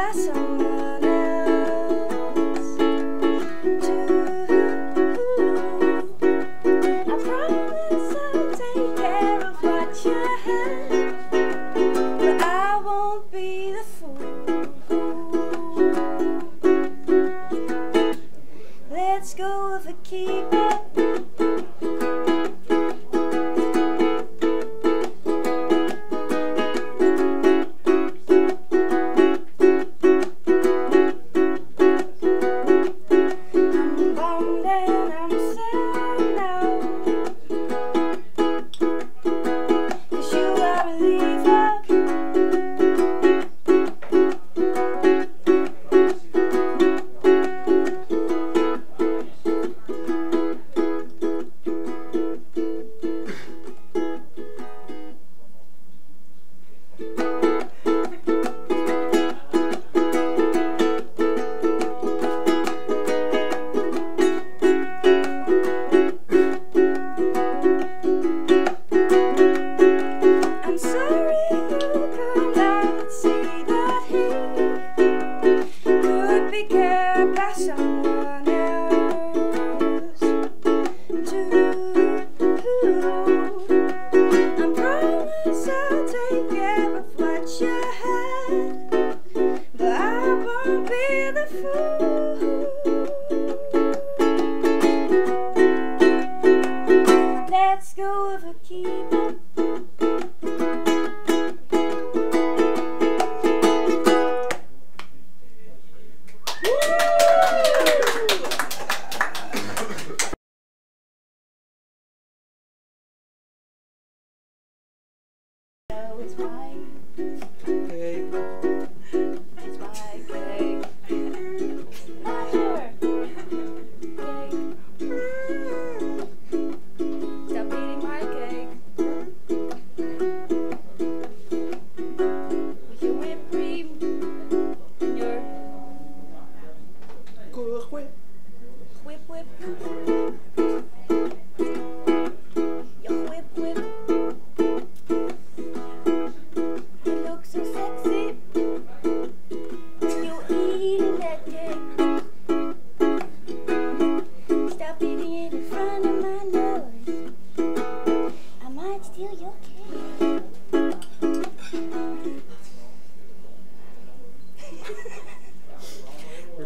coração. Let's go. It's fine. Okay.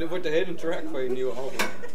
they put the hidden track for your new album.